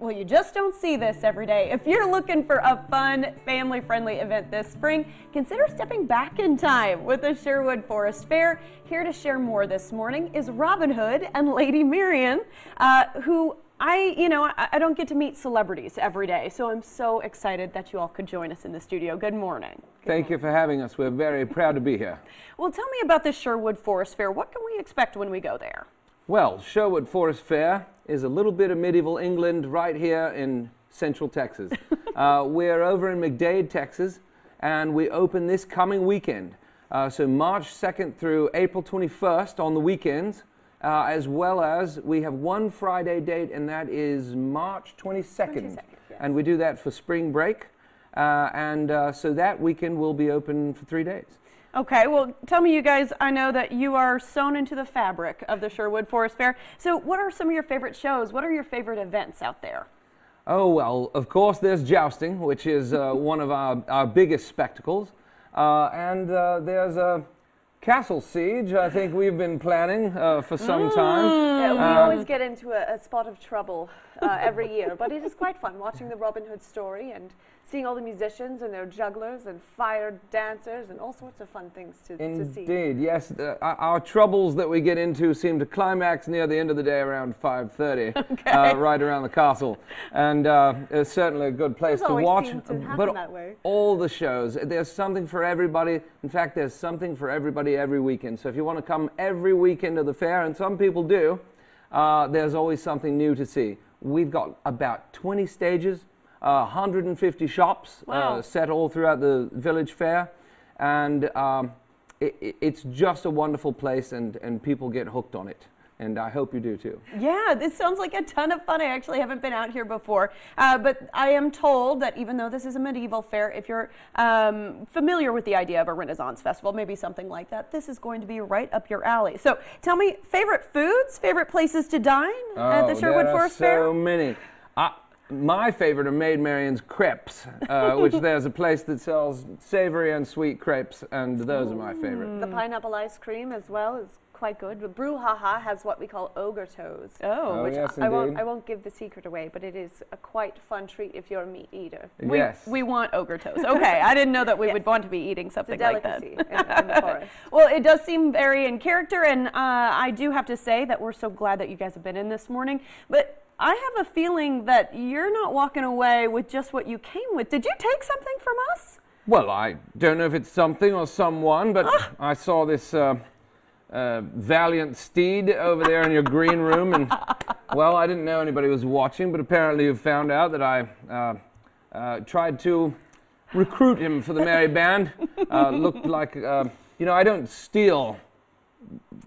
Well, you just don't see this every day. If you're looking for a fun, family friendly event this spring, consider stepping back in time with the Sherwood Forest Faire. Here to share more this morning is Robin Hood and Lady Marian, uh, who I, you know, I, I, don't get to meet celebrities every day, so I'm so excited that you all could join us in the studio. Good morning. Good Thank morning. you for having us. We're very proud to be here. Well, tell me about the Sherwood Forest Faire. What can we expect when we go there? Well, Sherwood Forest Faire is a little bit of medieval England right here in central Texas. uh, we're over in McDade, Texas, and we open this coming weekend. Uh, so March 2nd through April 21st on the weekends, uh, as well as we have one Friday date, and that is March 22nd. 22nd yes. And we do that for spring break. Uh, and uh, so that weekend will be open for three days. Okay, well, tell me, you guys, I know that you are sewn into the fabric of the Sherwood Forest Faire. So, what are some of your favorite shows? What are your favorite events out there? Oh, well, of course, there's jousting, which is uh, one of our, our biggest spectacles. Uh, and uh, there's a castle siege, I think we've been planning uh, for some mm. time. Yeah, we um, always get into a, a spot of trouble uh, every year, but it is quite fun watching the Robin Hood story and seeing all the musicians and their jugglers and fire dancers and all sorts of fun things to, to see. Indeed, yes. Uh, our troubles that we get into seem to climax near the end of the day around 5.30, okay. uh, right around the castle. And uh, it's certainly a good place to watch. To but all the shows, there's something for everybody. In fact, there's something for everybody every weekend. So if you want to come every weekend to the fair, and some people do, uh, there's always something new to see. We've got about 20 stages, uh, 150 shops uh, wow. set all throughout the village fair, and um, it, it's just a wonderful place, and, and people get hooked on it and I hope you do too. Yeah, this sounds like a ton of fun. I actually haven't been out here before, uh, but I am told that even though this is a medieval fair, if you're um, familiar with the idea of a Renaissance festival, maybe something like that, this is going to be right up your alley. So tell me, favorite foods, favorite places to dine oh, at the Sherwood Forest so Fair? so many. I, my favorite are Maid Marian's crepes, uh, which there's a place that sells savory and sweet crepes, and those are my favorite. The pineapple ice cream as well is quite good. But Brouhaha has what we call ogre toes. Oh, oh which yes, I, I, won't, I won't give the secret away, but it is a quite fun treat if you're a meat eater. We, yes. We want ogre toes. Okay, I didn't know that we yes. would want to be eating something like that. in, in the forest. well, it does seem very in character, and uh, I do have to say that we're so glad that you guys have been in this morning. But I have a feeling that you're not walking away with just what you came with. Did you take something from us? Well, I don't know if it's something or someone, but ah. I saw this uh, uh, valiant steed over there in your green room, and well, I didn't know anybody was watching, but apparently you found out that I uh, uh tried to recruit him for the merry band. Uh, looked like, uh, you know, I don't steal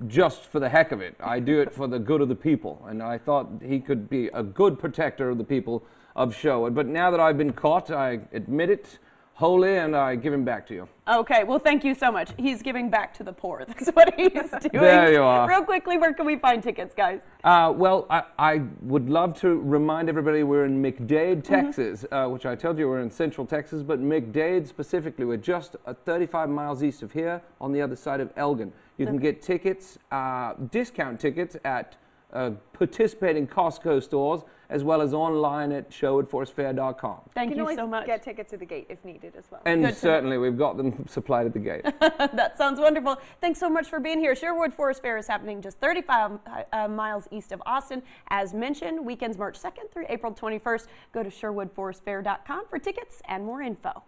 just for the heck of it. I do it for the good of the people. And I thought he could be a good protector of the people of Sherwood. But now that I've been caught, I admit it wholly and I give him back to you. Okay, well, thank you so much. He's giving back to the poor. That's what he's doing. there you are. Real quickly, where can we find tickets, guys? Uh, well, I, I, would love to remind everybody we're in McDade, mm-hmm. Texas, mm-hmm. uh, which I told you we're in central Texas, but McDade specifically, we're just uh, 35 miles east of here on the other side of Elgin. You can get tickets, uh, discount tickets at uh, participating Costco stores as well as online at sherwoodforestfair.com. Thank you, you so much. Get tickets at the gate if needed as well. And Good certainly, we've got them supplied at the gate. that sounds wonderful. Thanks so much for being here. Sherwood Forest Faire is happening just 35 uh, miles east of Austin. As mentioned, weekends March 2nd through April 21st. Go to sherwoodforestfair.com for tickets and more info.